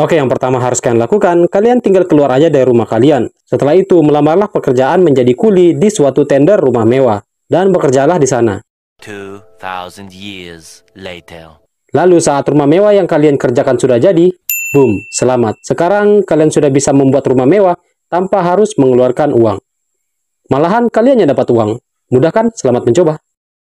Oke, yang pertama harus kalian lakukan, kalian tinggal keluar aja dari rumah kalian. Setelah itu, melamarlah pekerjaan menjadi kuli di suatu tender rumah mewah, dan bekerjalah di sana. 2,000 years later. Lalu saat rumah mewah yang kalian kerjakan sudah jadi, boom, selamat. Sekarang kalian sudah bisa membuat rumah mewah tanpa harus mengeluarkan uang. Malahan kalian yang dapat uang. Mudah kan? Selamat mencoba.